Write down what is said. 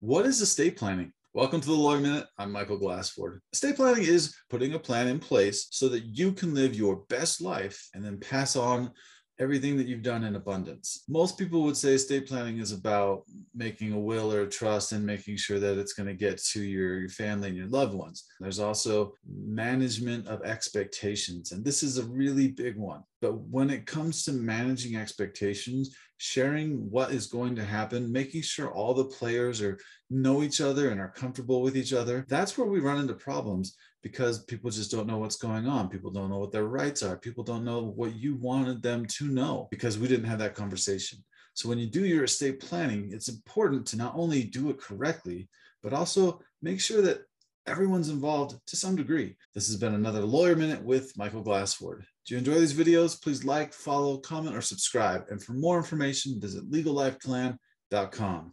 What is estate planning? Welcome to the Lawyer Minute. I'm Michael Glassford. Estate planning is putting a plan in place so that you can live your best life and then pass on everything that you've done in abundance. Most people would say estate planning is about making a will or a trust and making sure that it's going to get to your, your family and your loved ones. There's also management of expectations, and this is a really big one. But when it comes to managing expectations, sharing what is going to happen, making sure all the players are know each other and are comfortable with each other, that's where we run into problems because people just don't know what's going on. People don't know what their rights are. People don't know what you wanted them to know because we didn't have that conversation. So when you do your estate planning, it's important to not only do it correctly, but also make sure that everyone's involved to some degree. This has been another Lawyer Minute with Michael Glassford. Do you enjoy these videos? Please like, follow, comment, or subscribe. And for more information, visit legallifeplan.com.